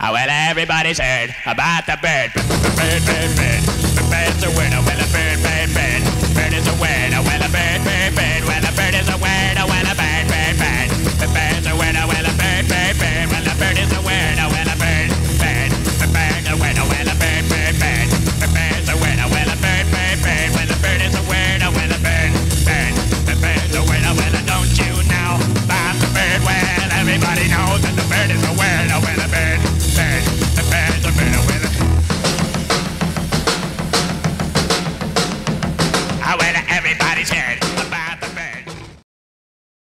Oh, well, everybody's heard about the bird. Bird, bird, bird. bird, bird Bird's a winner. Well, a bird, bird, bird. Bird is a winner. Well, a bird, bird, bird. Well, a bird is a word. Oh, well, a bird, bird, bird. The bird's a word. Oh, well, a bird, bird, bird. Well, a bird is a word. Oh, well, a bird, bird. The bird, a word. Oh, well, a bird, bird, bird. The bird's a winner. Well, a bird, bird, bird. Well, a bird is a winner. Well, a bird, bird. The bird's a winner. Oh, well, don't you know about the bird? Well, everybody knows that the bird is a word. Oh, well, everybody's head.